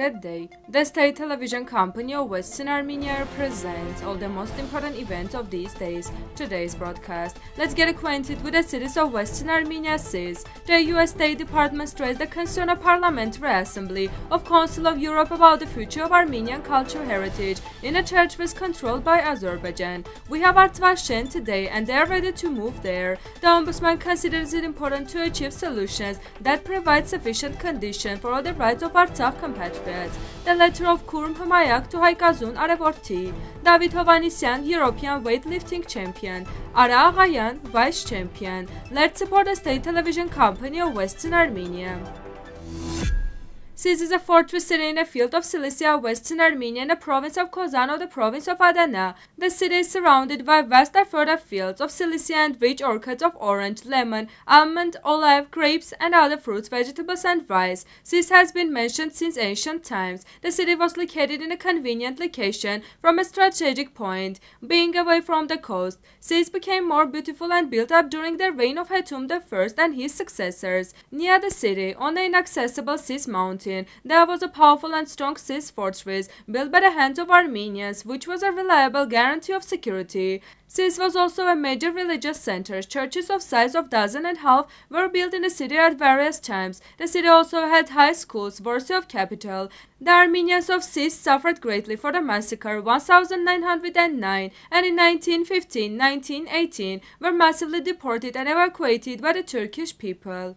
Good day. The state television company of Western Armenia presents all the most important events of these days. Today's broadcast. Let's get acquainted with the cities of Western Armenia Sis. The US State Department stressed the concern of Parliamentary Assembly of Council of Europe about the future of Armenian cultural heritage in a territories controlled by Azerbaijan. We have Artsvashen today and they are ready to move there. The Ombudsman considers it important to achieve solutions that provide sufficient condition for all the rights of Artsakh compatriots ստեղծվեց։ Դելետրով Քուրմ հմայակ դու հայկազուն արևորթի, Դավիթ Հովանիսյան European Weightlifting Champion, Արա Աղայան Vice Champion, Let's Support the State Television Company of Western Armenia։ Sis is a fortress sitting in a field of Cilicia, western Armenia, in the province of Kozan or the province of Adana. The city is surrounded by vast fertile fields of Cilicia and rich orchards of orange, lemon, almond, olive, grapes, and other fruits, vegetables, and rice. Sis has been mentioned since ancient times. The city was located in a convenient location from a strategic point, being away from the coast. Sis became more beautiful and built up during the reign of Hatum I and his successors. Near the city, on the inaccessible Sis mountain, there was a powerful and strong Sis fortress built by the hands of Armenians, which was a reliable guarantee of security. Sis was also a major religious center. Churches of size of dozen and half were built in the city at various times. The city also had high schools, worthy of capital. The Armenians of Sis suffered greatly for the massacre 1909 and in 1915-1918 were massively deported and evacuated by the Turkish people.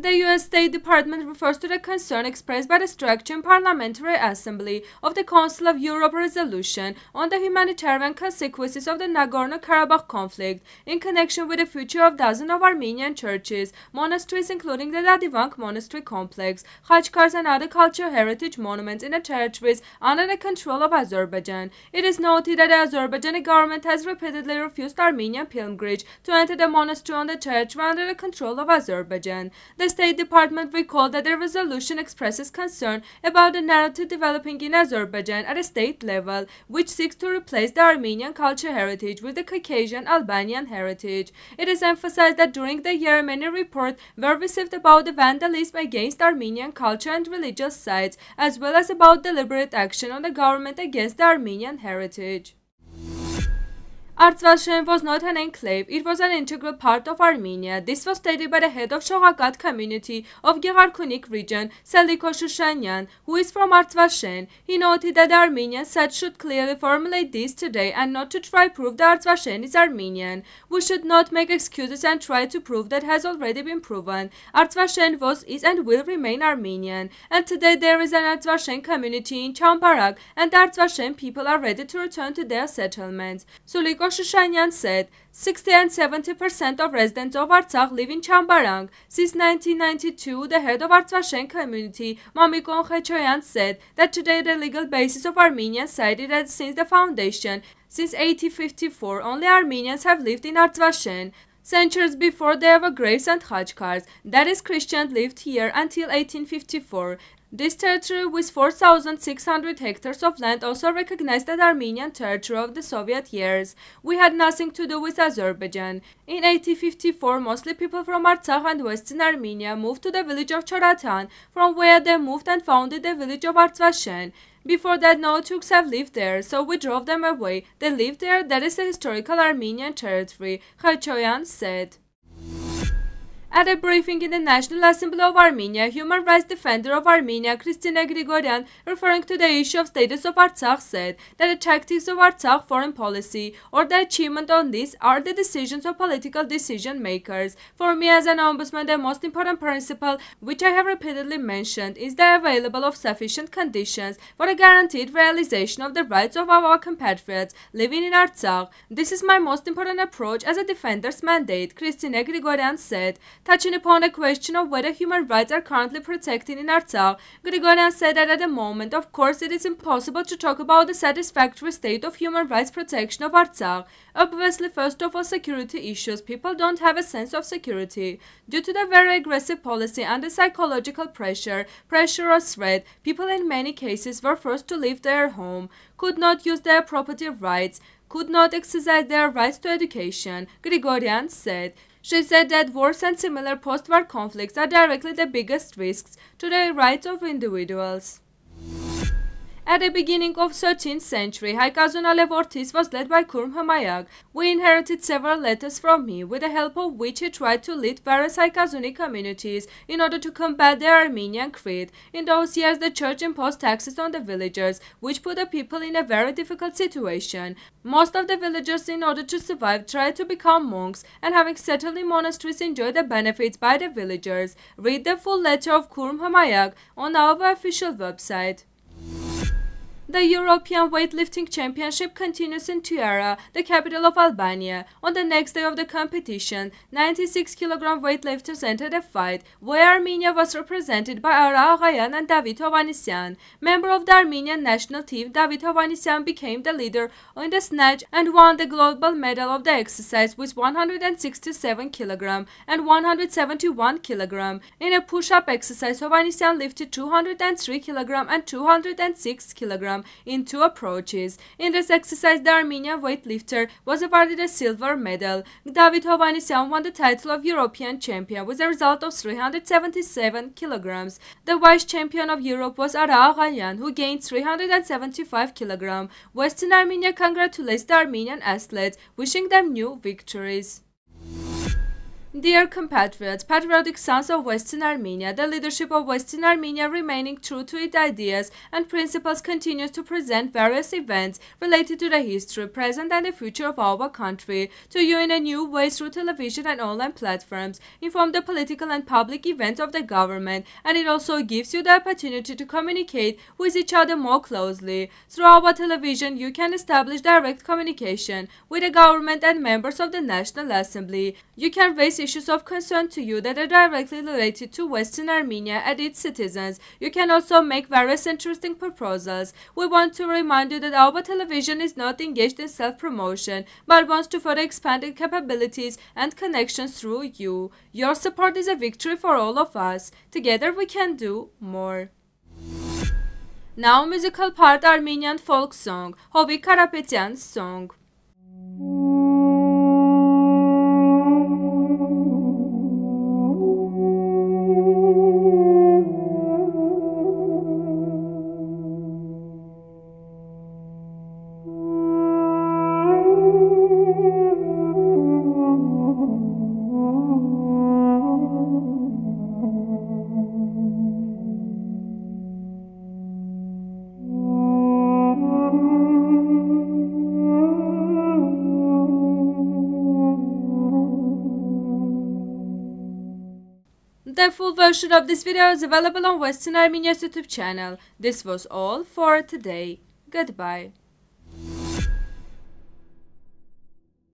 The US State Department refers to the concern expressed by the structure Structuring Parliamentary Assembly of the Council of Europe resolution on the humanitarian consequences of the Nagorno-Karabakh conflict in connection with the future of dozens of Armenian churches, monasteries including the Dadivank Monastery Complex, Khachkars and other cultural heritage monuments in the territories under the control of Azerbaijan. It is noted that the Azerbaijani government has repeatedly refused Armenian pilgrims to enter the monastery on the territory under the control of Azerbaijan. The the State Department recalled that the resolution expresses concern about the narrative developing in Azerbaijan at a state level, which seeks to replace the Armenian cultural heritage with the Caucasian Albanian heritage. It is emphasized that during the year many reports were received about the vandalism against Armenian culture and religious sites, as well as about deliberate action on the government against the Armenian heritage. Artsvashen was not an enclave, it was an integral part of Armenia. This was stated by the head of Shogakat community of Gegharkunik region, Suliko Shushanyan, who is from Artsvashen. He noted that the Armenian side should clearly formulate this today and not to try prove that Artsvashen is Armenian. We should not make excuses and try to prove that has already been proven. Artsvashen was, is and will remain Armenian. And today there is an Artsvashen community in Chambarak and the Artsvashen people are ready to return to their settlements. Suliko Shushanyan said 60 and 70% of residents of Artsakh live in Chambarak. Since 1992, the head of Artsvashen community, Mamikon Khechoyan, said that today the legal basis of Armenians cited that since the foundation, since 1854, only Armenians have lived in Artsvashen. Centuries before there were graves and Khachkars, that is Christians lived here until 1854. This territory with 4,600 hectares of land also recognized as Armenian territory of the Soviet years. We had nothing to do with Azerbaijan. In 1854, mostly people from Artsakh and Western Armenia moved to the village of Choratan, from where they moved and founded the village of Artsvashen. Before that, no Turks have lived there, so we drove them away. They lived there, that is the historical Armenian territory, Khachoyan said. At a briefing in the National Assembly of Armenia, human rights defender of Armenia, Kristina Grigoryan, referring to the issue of status of Artsakh, said that the tactics of Artsakh foreign policy or the achievement on this are the decisions of political decision makers. For me as an ombudsman, the most important principle, which I have repeatedly mentioned, is the available of sufficient conditions for a guaranteed realization of the rights of our compatriots living in Artsakh. This is my most important approach as a defender's mandate, Kristina Grigoryan said. Touching upon the question of whether human rights are currently protected in Artsakh, Grigoryan said that at the moment, of course, it is impossible to talk about the satisfactory state of human rights protection of Artsakh. Obviously, first of all, security issues. People don't have a sense of security. Due to the very aggressive policy and the psychological pressure, pressure or threat, people in many cases were forced to leave their home, could not use their property rights, could not exercise their rights to education, Grigoryan said. She said that wars and similar post war conflicts are directly the biggest risks to the rights of individuals. At the beginning of 13th century, Haykazun Arevordis was led by Kurm Hmayak. We inherited several letters from him, with the help of which he tried to lead various Haykazuni communities in order to combat the Armenian creed. In those years, the church imposed taxes on the villagers, which put the people in a very difficult situation. Most of the villagers, in order to survive, tried to become monks, and having settled in monasteries, enjoyed the benefits by the villagers. Read the full letter of Kurm Hmayak on our official website. The European Weightlifting Championship continues in Tirana, the capital of Albania. On the next day of the competition, 96 kg weightlifters entered the fight, where Armenia was represented by Ara Aghanyan and David Hovhannisyan. Member of the Armenian national team, David Hovhannisyan became the leader in the snatch and won the global medal of the exercise with 167 kg and 171 kg. In a push-up exercise, Hovhannisyan lifted 203 kg and 206 kg in two approaches. In this exercise, the Armenian weightlifter was awarded a silver medal. David Hovhannisyan won the title of European champion with a result of 377 kilograms. The vice champion of Europe was Ara Aghanyan, who gained 375 kilograms. Western Armenia congratulates the Armenian athletes, wishing them new victories. Dear compatriots, patriotic sons of Western Armenia, the leadership of Western Armenia remaining true to its ideas and principles continues to present various events related to the history, present and the future of our country to you in a new way through television and online platforms, inform the political and public events of the government, and it also gives you the opportunity to communicate with each other more closely. Through our television, you can establish direct communication with the government and members of the National Assembly. You can raise issues of concern to you that are directly related to Western Armenia and its citizens. You can also make various interesting proposals. We want to remind you that our television is not engaged in self-promotion, but wants to further expand its capabilities and connections through you. Your support is a victory for all of us. Together we can do more. Now musical part Armenian folk song, Hovik Karapetyan's song. The full version of this video is available on Western Armenia's YouTube channel. This was all for today. Goodbye.